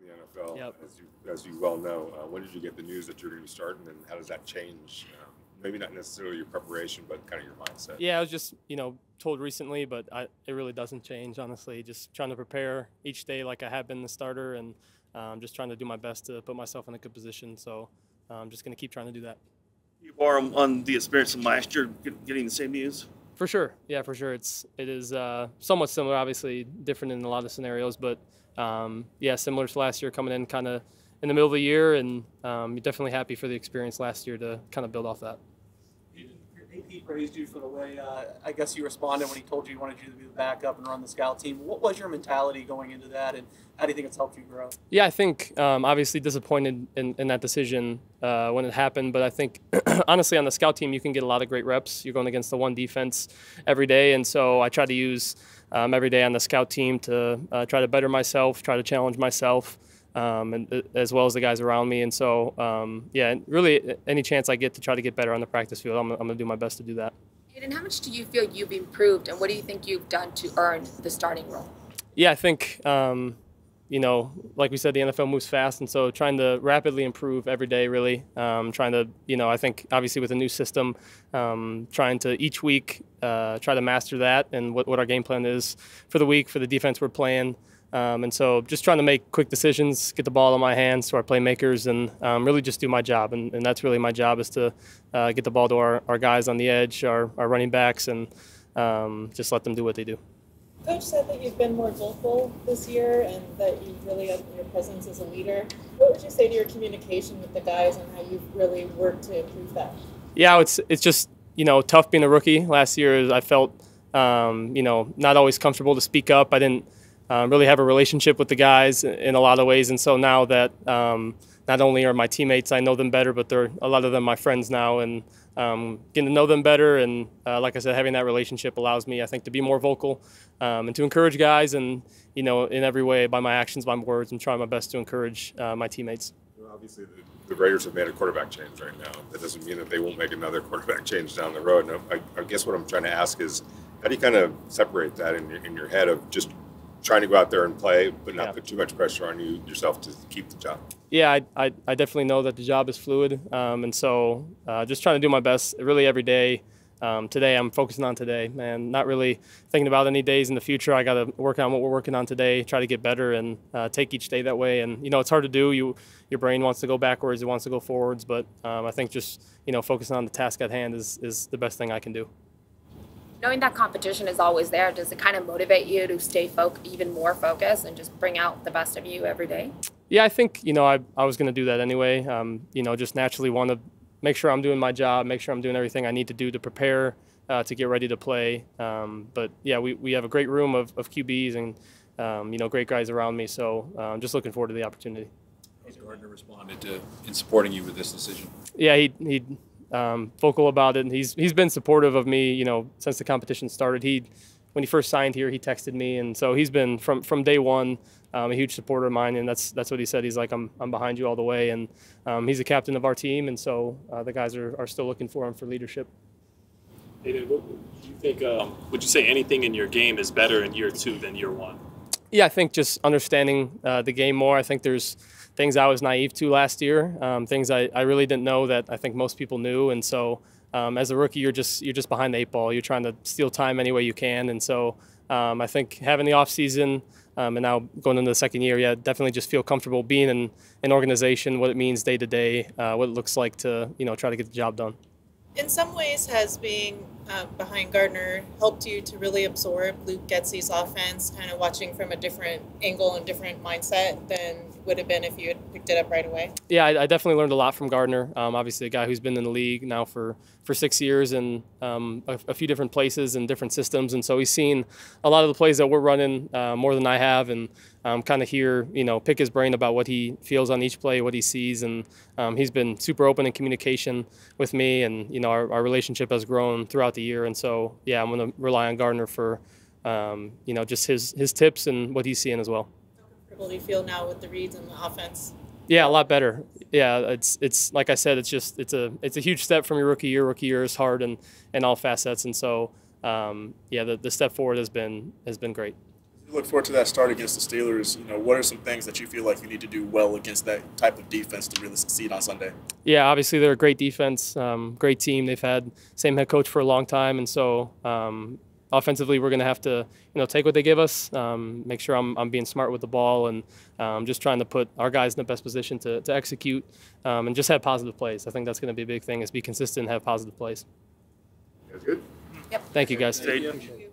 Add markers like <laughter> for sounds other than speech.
in the NFL, Yep. as you as you well know. Uh, when did you get the news that you're going to be starting, and how does that change? Um, maybe not necessarily your preparation, but kind of your mindset. Yeah, I was just you know told recently, but I, it really doesn't change honestly. Just trying to prepare each day like I have been the starter, and um, just trying to do my best to put myself in a good position. So I'm just going to keep trying to do that. You borrow on the experience from last year, getting the same news. For sure, yeah, for sure. It's it is uh, somewhat similar, obviously different in a lot of scenarios, but um, yeah, similar to last year, coming in kind of in the middle of the year, and um, definitely happy for the experience last year to kind of build off that. AP praised you for the way uh, I guess you responded when he told you he wanted you to be the backup and run the scout team. What was your mentality going into that, and how do you think it's helped you grow? Yeah, I think um, obviously disappointed in, in that decision uh, when it happened, but I think <clears throat> honestly on the scout team you can get a lot of great reps. You're going against the one defense every day, and so I try to use um, every day on the scout team to uh, try to better myself, try to challenge myself. Um, and uh, as well as the guys around me, and so um, yeah, really any chance I get to try to get better on the practice field, I'm, I'm going to do my best to do that. Aidan, how much do you feel you've improved, and what do you think you've done to earn the starting role? Yeah, I think um, you know, like we said, the NFL moves fast, and so trying to rapidly improve every day, really. Um, trying to, you know, I think obviously with a new system, um, trying to each week uh, try to master that and what, what our game plan is for the week for the defense we're playing. Um, and so just trying to make quick decisions, get the ball in my hands to our playmakers, and um, really just do my job. And, and that's really my job is to uh, get the ball to our, our guys on the edge, our, our running backs, and um, just let them do what they do. Coach said that you've been more vocal this year and that you really have your presence as a leader. What would you say to your communication with the guys and how you've really worked to improve that? Yeah, it's it's just you know tough being a rookie. Last year, I felt um, you know not always comfortable to speak up. I didn't um, really have a relationship with the guys in a lot of ways, and so now that um, not only are my teammates, I know them better, but they're a lot of them my friends now, and um, getting to know them better, and uh, like I said, having that relationship allows me, I think, to be more vocal um, and to encourage guys, and you know, in every way, by my actions, by my words, and trying my best to encourage uh, my teammates. Obviously, the, the Raiders have made a quarterback change right now. That doesn't mean that they won't make another quarterback change down the road. And I, I guess what I'm trying to ask is, how do you kind of separate that in your, in your head of just trying to go out there and play, but not Yeah. put too much pressure on you yourself to keep the job? yeah, I, I, I definitely know that the job is fluid, um, and so uh, just trying to do my best really every day. Um, today, I'm focusing on today, man. Not really thinking about any days in the future. I got to work on what we're working on today, try to get better, and uh, take each day that way. And you know, it's hard to do. You, your brain wants to go backwards, it wants to go forwards, but um, I think just you know, focusing on the task at hand is is the best thing I can do. Knowing that competition is always there, does it kind of motivate you to stay foc- even more focused and just bring out the best of you every day? Yeah, I think you know I, I was going to do that anyway. Um, you know, just naturally want to make sure I'm doing my job, make sure I'm doing everything I need to do to prepare uh, to get ready to play. Um, but yeah, we, we have a great room of, of QBs and um, you know great guys around me. So uh, I'm just looking forward to the opportunity. How's Gardner responded to in supporting you with this decision? Yeah, he he um, vocal about it. And he's he's been supportive of me. You know, since the competition started. He when he first signed here, he texted me, and so he's been from from day one um, a huge supporter of mine. And that's that's what he said. He's like, I'm I'm behind you all the way. And um, he's a captain of our team, and so uh, the guys are, are still looking for him for leadership. Aidan, what do you think? Um, would you say anything in your game is better in year two than year one? Yeah, I think just understanding uh, the game more. I think there's things I was naive to last year, um, things I, I really didn't know that I think most people knew, and so um, as a rookie, you're just you're just behind the eight ball. You're trying to steal time any way you can, and so um, I think having the off season um, and now going into the second year, yeah, definitely just feel comfortable being in an organization, what it means day to day, uh, what it looks like to you know try to get the job done. In some ways, has being uh, behind Gardner helped you to really absorb Luke Getsy's offense, kind of watching from a different angle and different mindset than would have been if you had picked it up right away? Yeah, I, I definitely learned a lot from Gardner. Um, obviously, a guy who's been in the league now for, for six years and um, a, a few different places and different systems, and so he's seen a lot of the plays that we're running uh, more than I have, and um, kind of hear you know pick his brain about what he feels on each play, what he sees, and um, he's been super open in communication with me, and you know our, our relationship has grown throughout the year, and so yeah, I'm going to rely on Gardner for um, you know just his his tips and what he's seeing as well. How comfortable do you feel now with the reads and the offense? Yeah, a lot better. Yeah, it's it's like I said, it's just it's a it's a huge step from your rookie year. Rookie year is hard and in all facets, and so um, yeah, the, the step forward has been has been great. You look forward to that start against the Steelers. You know, what are some things that you feel like you need to do well against that type of defense to really succeed on Sunday? Yeah, obviously they're a great defense, um, great team. They've had same head coach for a long time, and so um, offensively we're going to have to you know take what they give us, um, make sure I'm, I'm being smart with the ball, and um, just trying to put our guys in the best position to, to execute um, and just have positive plays. I think that's going to be a big thing is be consistent and have positive plays. That's good. Yep. Thank you guys. Say-